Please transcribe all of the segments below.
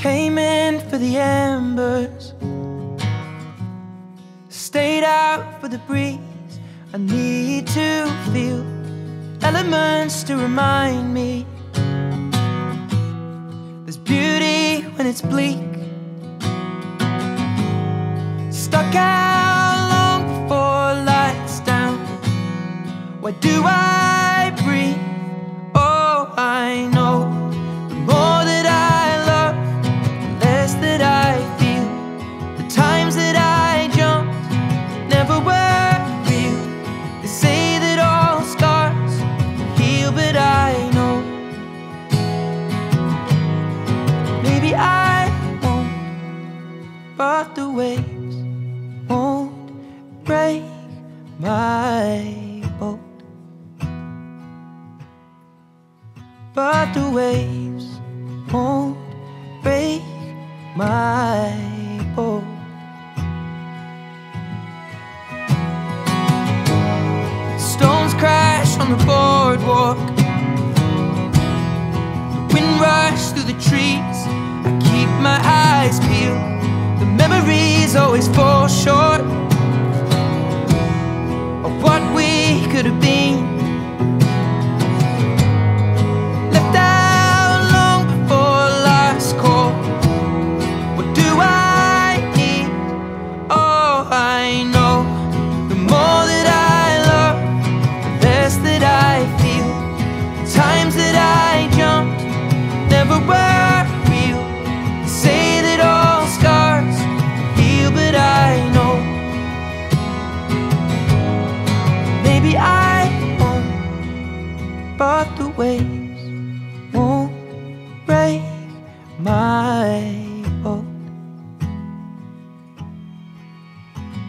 came in for the embers, stayed out for the breeze. I need to feel elements to remind me there's beauty when it's bleak. Stuck out long before lights down. Why do I but the waves won't break my boat. But the waves won't break my boat. Stones crash on the boardwalk. The wind rush through the trees. Memories always fall short of what we could have been. Left out long before last call. What do I need? Oh, I know. The more that I love, the less that I feel. The times that I jumped never were but the waves won't break my boat.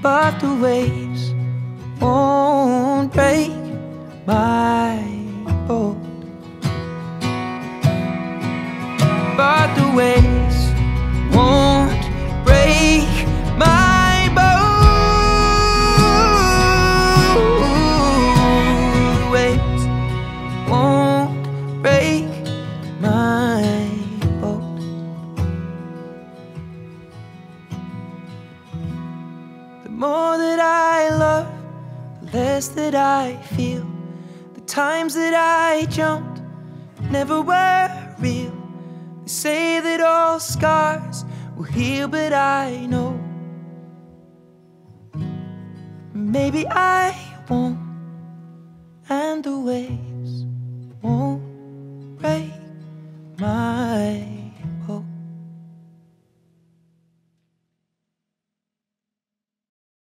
But the waves won't break more that I love, the less that I feel. The times that I jumped never were real. They say that all scars will heal, but I know maybe I won't.